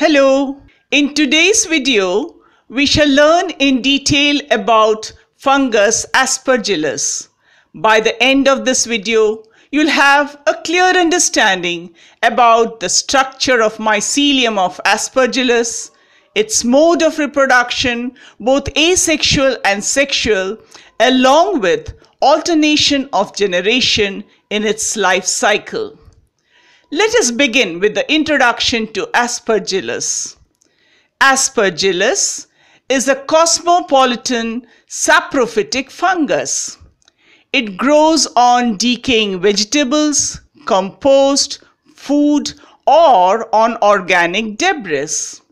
Hello. In today's video, we shall learn in detail about fungus aspergillus. By the end of this video, you'll have a clear understanding about the structure of mycelium of aspergillus, its mode of reproduction, both asexual and sexual, along with alternation of generation in its life cycle. Let us begin with the introduction to Aspergillus. Aspergillus is a cosmopolitan saprophytic fungus. It grows on decaying vegetables, compost, food, or on organic debris.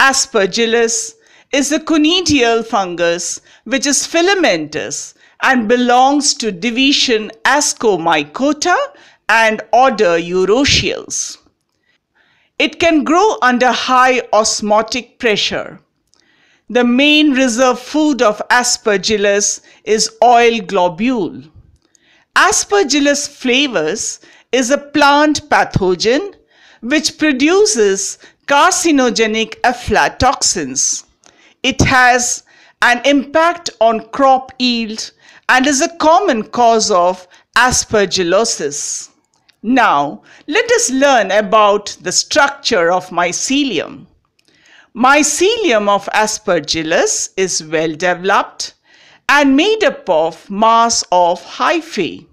Aspergillus is a conidial fungus which is filamentous and belongs to division Ascomycota and order Eurotiales. It can grow under high osmotic pressure. The main reserve food of Aspergillus is oil globule. Aspergillus flavus is a plant pathogen which produces carcinogenic aflatoxins. It has an impact on crop yield and is a common cause of aspergillosis. Now, let us learn about the structure of mycelium. Mycelium of aspergillus is well developed and made up of mass of hyphae.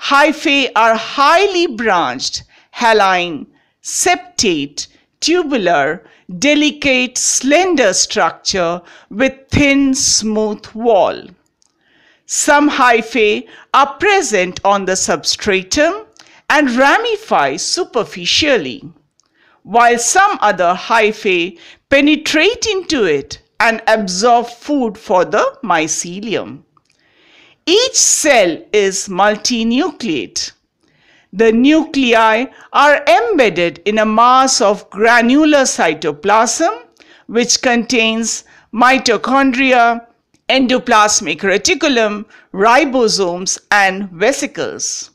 Hyphae are highly branched, hyaline, septate, tubular, delicate, slender structure with thin, smooth wall. Some hyphae are present on the substratum and ramify superficially, while some other hyphae penetrate into it and absorb food for the mycelium. Each cell is multinucleate. The nuclei are embedded in a mass of granular cytoplasm which contains mitochondria, endoplasmic reticulum, ribosomes, and vesicles.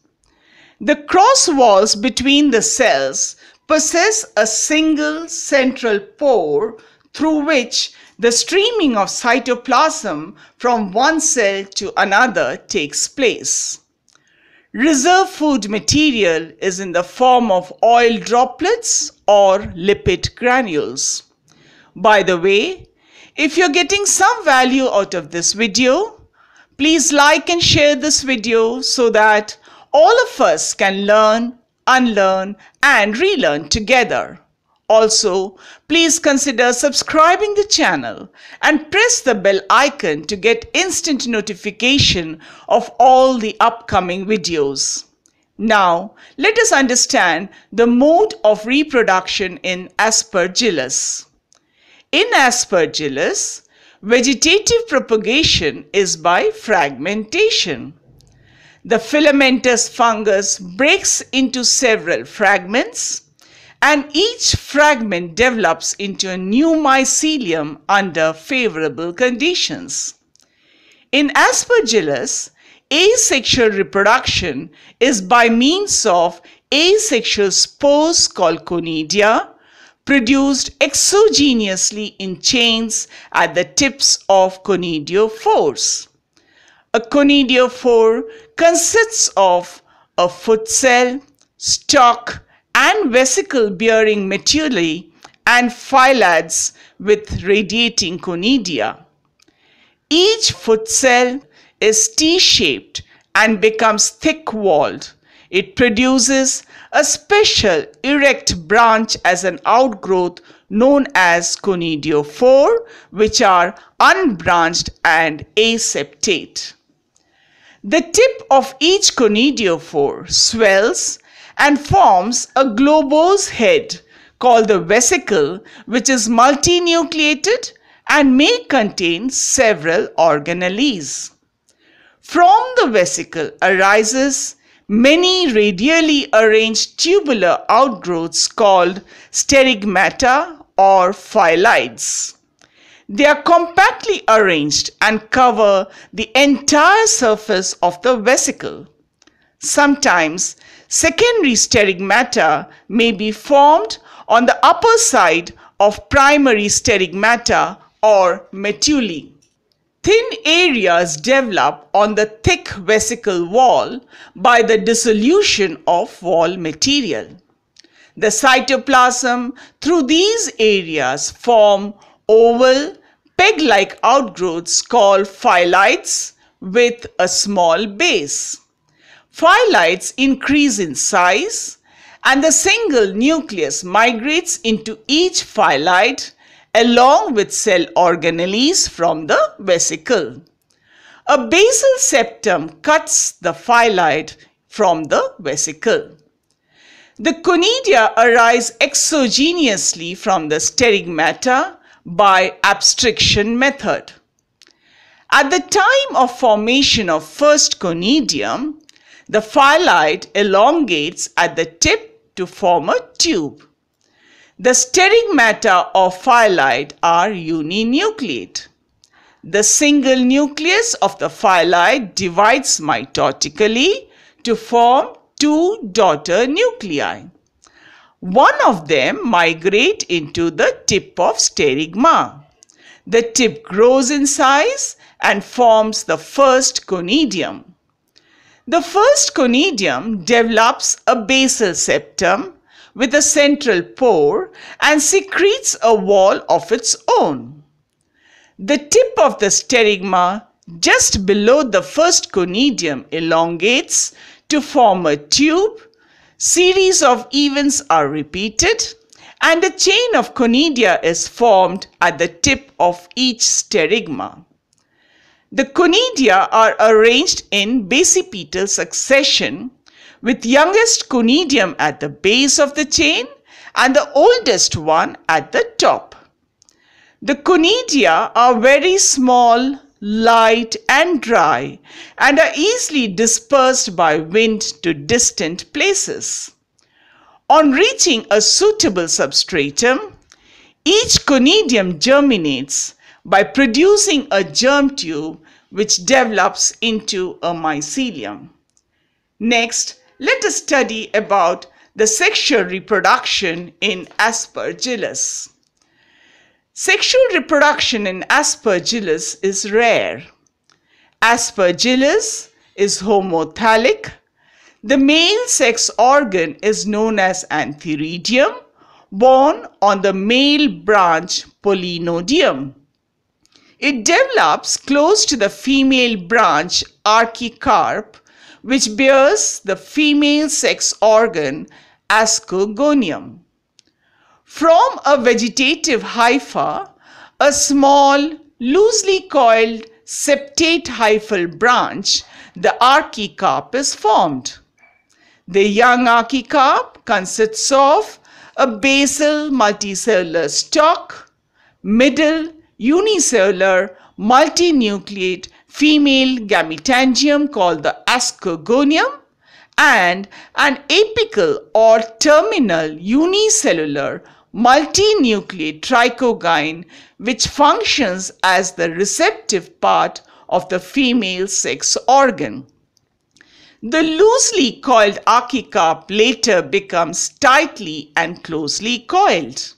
The cross walls between the cells possess a single central pore through which the streaming of cytoplasm from one cell to another takes place. Reserve food material is in the form of oil droplets or lipid granules. By the way, if you're getting some value out of this video, please like and share this video so that all of us can learn, unlearn and relearn together. Also, please consider subscribing the channel and press the bell icon to get instant notification of all the upcoming videos. Now, let us understand the mode of reproduction in Aspergillus. In Aspergillus, vegetative propagation is by fragmentation. The filamentous fungus breaks into several fragments and each fragment develops into a new mycelium under favorable conditions. In Aspergillus, asexual reproduction is by means of asexual spores called conidia produced exogenously in chains at the tips of conidiophores. A conidiophore consists of a foot cell, stalk, and vesicle bearing metulae and phialides with radiating conidia. Each foot cell is T-shaped and becomes thick-walled. It produces a special erect branch as an outgrowth known as conidiophore, which are unbranched and aseptate. The tip of each conidiophore swells and forms a globose head called the vesicle, which is multinucleated and may contain several organelles. From the vesicle arises many radially arranged tubular outgrowths called sterigmata or phialides. They are compactly arranged and cover the entire surface of the vesicle. Sometimes secondary sterigmata may be formed on the upper side of primary sterigmata or metulae. Thin areas develop on the thick vesicle wall by the dissolution of wall material. The cytoplasm through these areas form oval peg-like outgrowths called phialides with a small base. Phialides increase in size and the single nucleus migrates into each phialide along with cell organelles from the vesicle. A basal septum cuts the phialide from the vesicle. The conidia arise exogenously from the sterigmata by abstriction method. At the time of formation of first conidium, the phialide elongates at the tip to form a tube. The sterigmata of phialide are uninucleate. The single nucleus of the phialide divides mitotically to form two daughter nuclei. One of them migrate into the tip of sterigma. The tip grows in size and forms the first conidium. The first conidium develops a basal septum with a central pore and secretes a wall of its own. The tip of the sterigma just below the first conidium elongates to form a tube. Series of events are repeated and a chain of conidia is formed at the tip of each sterigma. The conidia are arranged in basipetal succession with youngest conidium at the base of the chain and the oldest one at the top. The conidia are very small, light and dry and are easily dispersed by wind to distant places. On reaching a suitable substratum, each conidium germinates by producing a germ tube which develops into a mycelium. Next, let us study about the sexual reproduction in Aspergillus. Sexual reproduction in Aspergillus is rare. Aspergillus is homothallic. The male sex organ is known as antheridium, borne on the male branch pollinodium. It develops close to the female branch archicarp which bears the female sex organ ascogonium. From a vegetative hypha, a small, loosely coiled septate hyphal branch, the archicarp is formed. The young archicarp consists of a basal multicellular stalk, middle unicellular multinucleate female gametangium called the ascogonium and an apical or terminal unicellular multinucleate trichogyne which functions as the receptive part of the female sex organ. The loosely coiled archicarp later becomes tightly and closely coiled.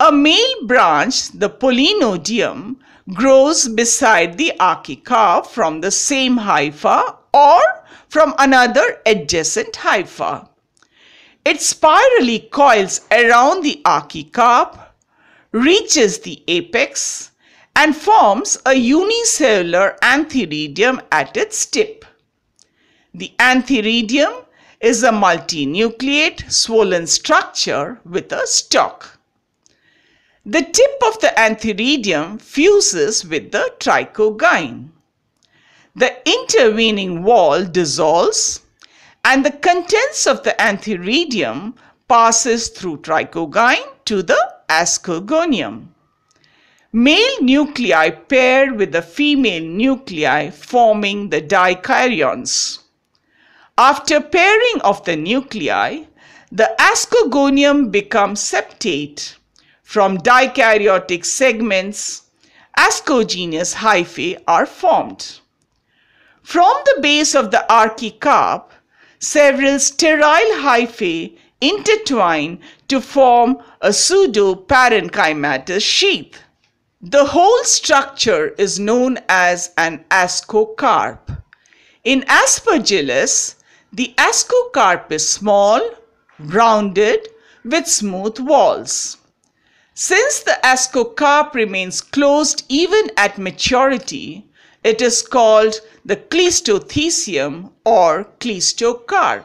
A male branch, the pollinodium, grows beside the archicarp from the same hypha or from another adjacent hypha. It spirally coils around the archicarp, reaches the apex, and forms a unicellular antheridium at its tip. The antheridium is a multinucleate swollen structure with a stalk. The tip of the antheridium fuses with the trichogyne. The intervening wall dissolves and the contents of the antheridium passes through trichogyne to the ascogonium. Male nuclei pair with the female nuclei forming the dikaryons. After pairing of the nuclei, the ascogonium becomes septate from dikaryotic segments, ascogenous hyphae are formed. From the base of the archicarp, several sterile hyphae intertwine to form a pseudo-parenchymatous sheath. The whole structure is known as an ascocarp. In Aspergillus, the ascocarp is small, rounded, with smooth walls. Since the ascocarp remains closed even at maturity, it is called the cleistothecium or cleistocarp.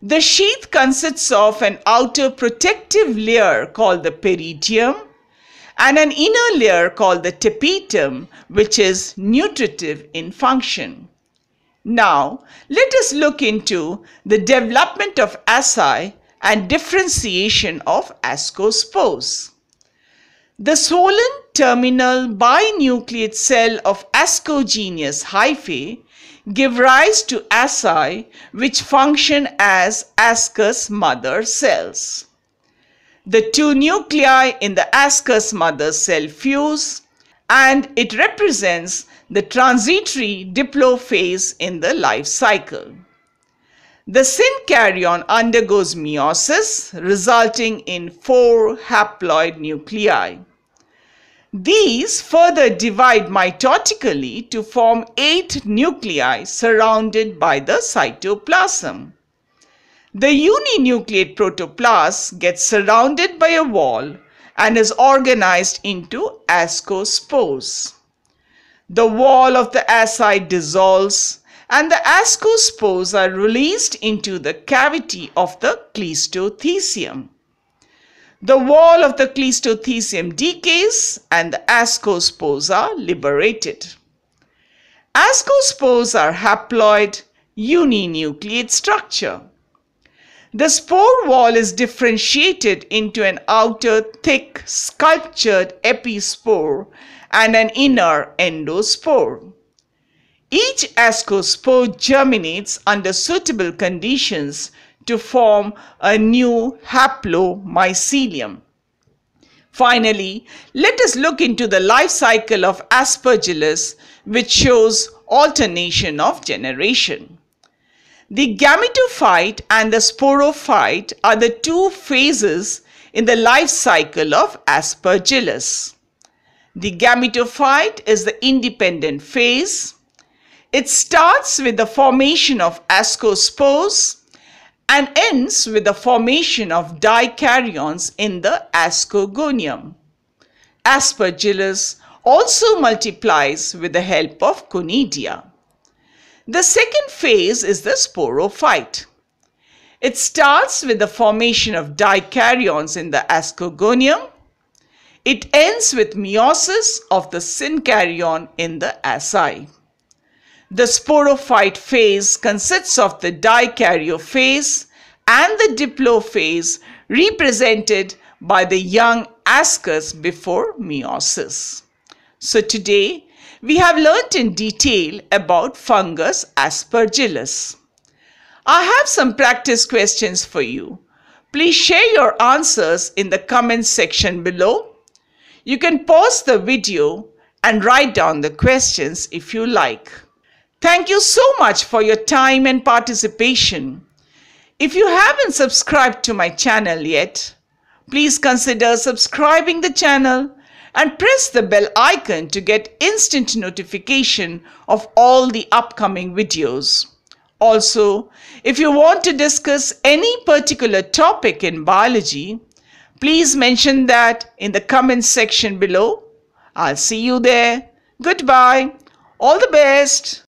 The sheath consists of an outer protective layer called the peridium and an inner layer called the tapetum which is nutritive in function. Now, let us look into the development of asci and differentiation of ascospores. The swollen terminal binucleate cell of ascogenous hyphae give rise to asci which function as ascus mother cells. The two nuclei in the ascus mother cell fuse and it represents the transitory diplophase in the life cycle. The synkaryon undergoes meiosis, resulting in four haploid nuclei. These further divide mitotically to form eight nuclei surrounded by the cytoplasm. The uninucleate protoplasm gets surrounded by a wall and is organized into ascospores. The wall of the asci dissolves and the ascospores are released into the cavity of the cleistothecium. The wall of the cleistothecium decays and the ascospores are liberated. Ascospores are haploid uninucleate structure. The spore wall is differentiated into an outer thick sculptured epispore and an inner endospore. Each ascospore germinates under suitable conditions to form a new haplomycelium. Finally, let us look into the life cycle of Aspergillus which shows alternation of generation. The gametophyte and the sporophyte are the two phases in the life cycle of Aspergillus. The gametophyte is the independent phase it starts with the formation of ascospores and ends with the formation of dikaryons in the ascogonium. Aspergillus also multiplies with the help of conidia. The second phase is the sporophyte. It starts with the formation of dikaryons in the ascogonium. It ends with meiosis of the synkaryon in the asci. The sporophyte phase consists of the dikaryophase and the diplophase represented by the young ascus before meiosis. So today we have learnt in detail about fungus aspergillus. I have some practice questions for you. Please share your answers in the comments section below. You can pause the video and write down the questions if you like. Thank you so much for your time and participation. If you haven't subscribed to my channel yet, please consider subscribing the channel and press the bell icon to get instant notification of all the upcoming videos. Also, if you want to discuss any particular topic in biology, please mention that in the comments section below. I'll see you there. Goodbye. All the best.